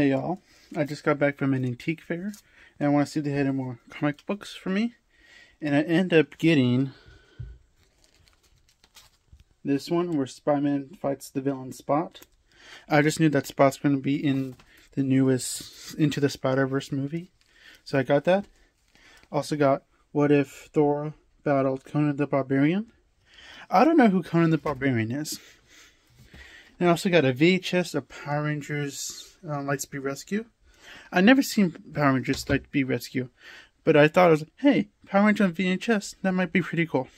Hey y'all, I just got back from an antique fair and I want to see if they had any more comic books for me. And I end up getting this one where Spider-Man fights the villain Spot. I just knew that Spot's going to be in the newest Into the Spider-Verse movie. So I got that. Also got What If Thor Battled Conan the Barbarian. I don't know who Conan the Barbarian is. And I also got a VHS of Power Rangers um, Lightspeed Rescue. I never seen Power Rangers Lightspeed Rescue, but I thought was, hey, Power Rangers on VHS, that might be pretty cool.